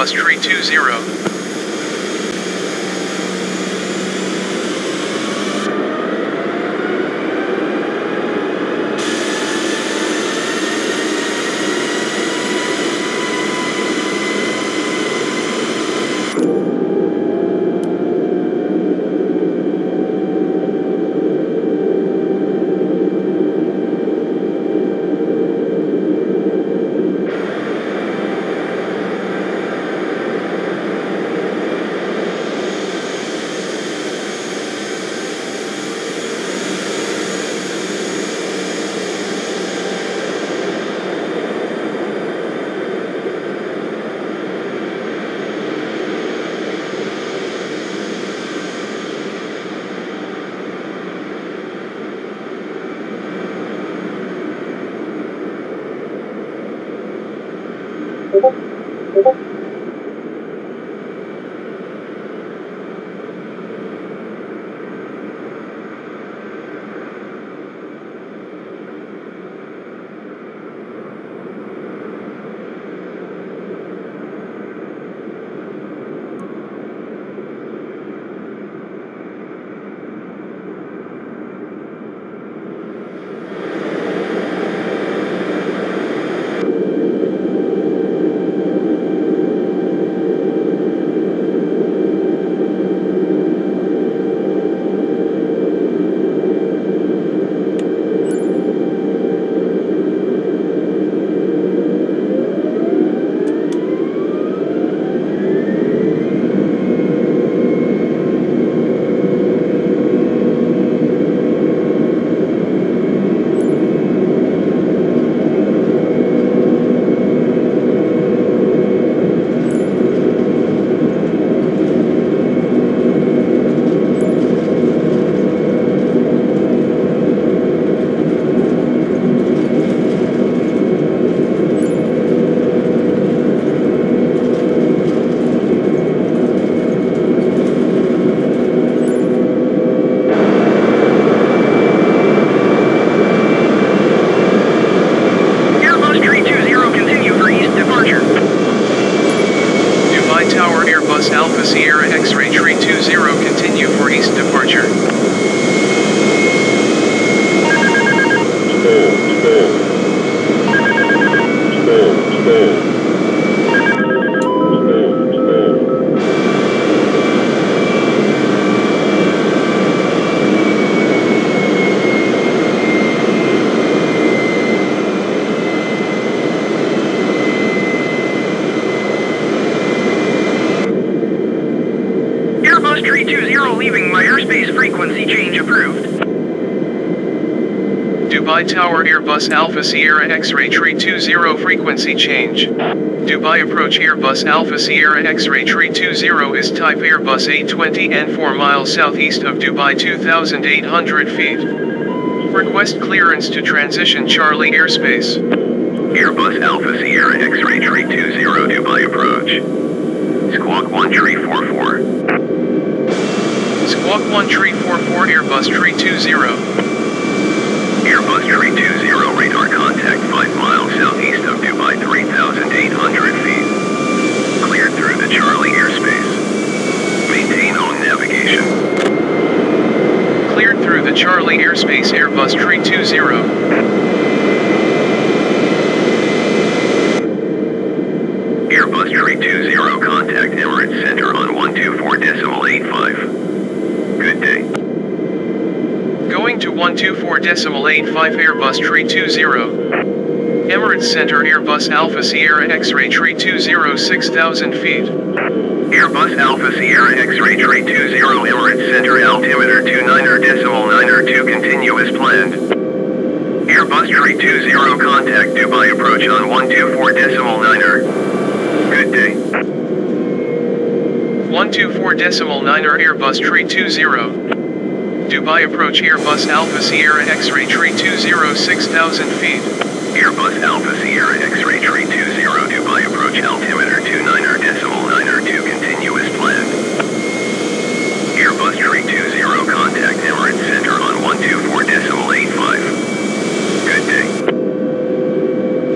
bus tree frequency change approved. Dubai Tower Airbus Alpha Sierra X-Ray 320 frequency change. Dubai approach Airbus Alpha Sierra X-Ray 320 is type Airbus A20 and 4 miles southeast of Dubai 2800 feet. Request clearance to transition Charlie airspace. Airbus Alpha Sierra X-Ray 320 Dubai approach. Squawk 1344. Squawk 1344 Airbus 320. Airbus 320 radar contact 5 miles southeast of Dubai 3,800 feet. Cleared through the Charlie airspace. Maintain on navigation. Cleared through the Charlie airspace Airbus 320. Airbus 320 contact Emirates Center on 124.85. Good day. Going to 124.85 Airbus 320. Emirates Center Airbus Alpha Sierra X-Ray 320 6000 feet. Airbus Alpha Sierra X-Ray 320 Emirates Center altimeter 29er.9er2 continue as planned. Airbus 320 contact Dubai approach on 124.9er. Good day. 124.9er Airbus 320. Dubai approach Airbus Alpha Sierra X-Ray 320 6000 feet. Airbus Alpha Sierra X-Ray tree 320 Dubai approach altimeter 29er.9er2 continue as planned. Airbus 320 contact Emirates Center on 124.85. Good day.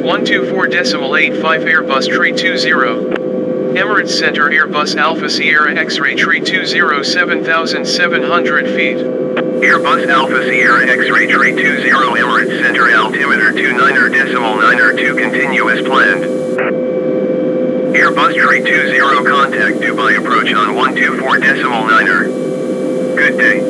124.85 Airbus tree 320. Emirates Center Airbus Alpha Sierra X-ray tree 20 7700 feet. Airbus Alpha Sierra X-ray tree 20 Emirates Center altimeter 29er decimal 9er 2 continuous planned. Airbus tree 20 contact Dubai approach on 124 decimal 9er. Good day.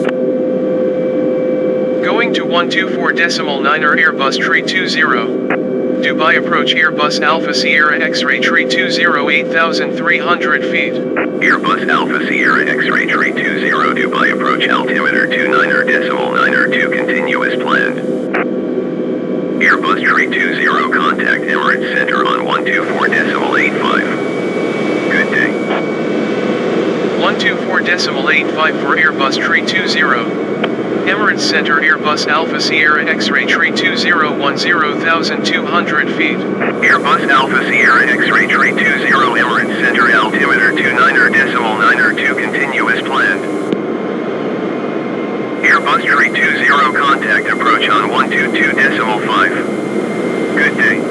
Going to 124 decimal 9er Airbus tree 20. Dubai approach Airbus Alpha Sierra X-ray tree 20 8300 feet. Airbus Alpha Sierra X-ray tree 20 Dubai approach altimeter 29er decimal 9er 2 continuous planned. Airbus tree 20 contact Emirates Center on 124 decimal 85. Good day. 124 decimal 85 for Airbus tree 20. Emirates Center Airbus Alpha Sierra X-ray tree 2010,200 feet. Airbus Alpha Sierra X-ray tree 20 Emirates Center altimeter 29er decimal 9er 2 continuous planned. Airbus tree 20 contact approach on 122 decimal 5. Good day.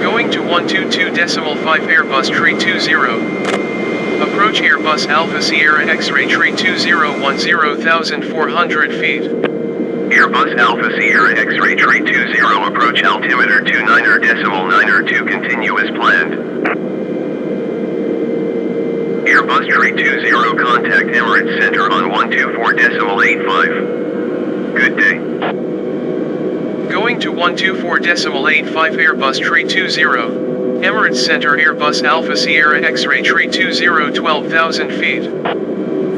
Going to 122 decimal 5 Airbus tree 20. Approach Airbus Alpha Sierra X-ray tree 2010,400 feet. Airbus Alpha Sierra X-ray tree 20 approach altimeter 29er decimal 9er 2 continuous planned. Airbus tree 20 contact Emirates Center on 124 decimal 85. Good day. Going to 124 decimal 85 Airbus tree 20. Emirates Center Airbus Alpha Sierra X-ray tree 20 12,000 feet.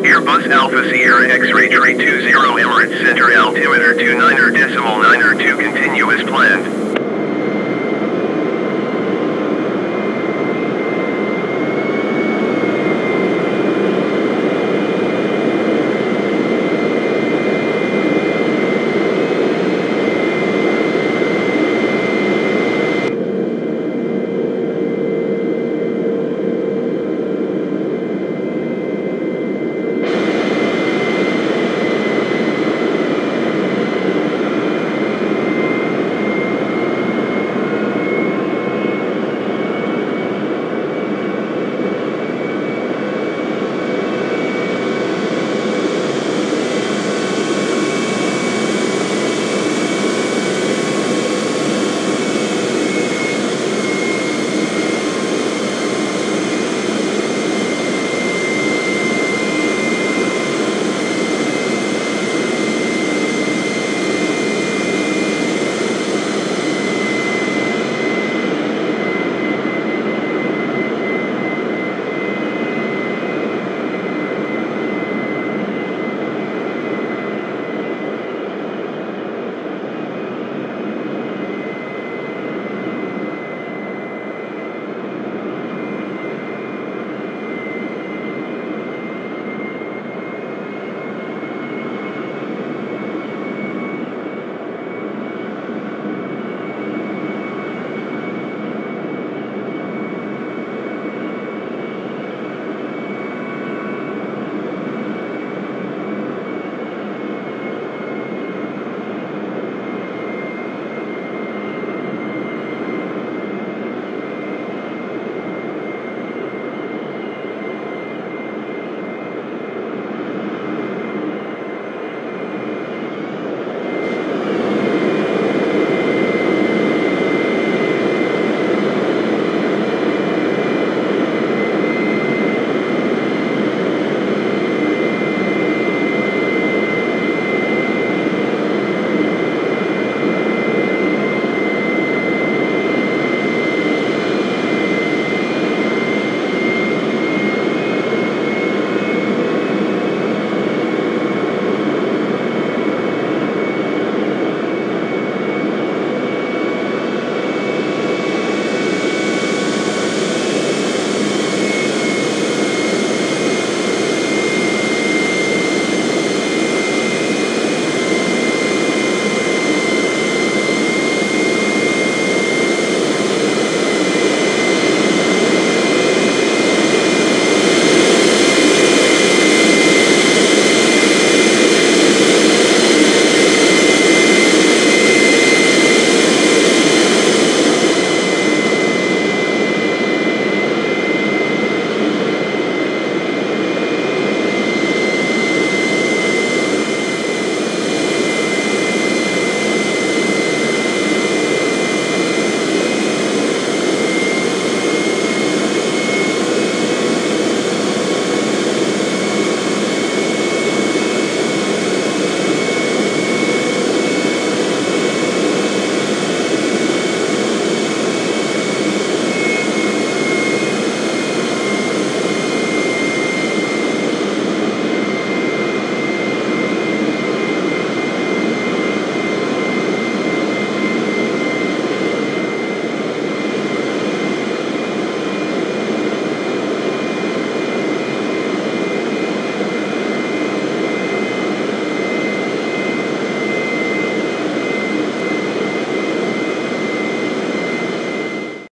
Airbus Alpha Sierra X-ray tree 20 Emirates Center altimeter 29er decimal 9er 2 continuous planned.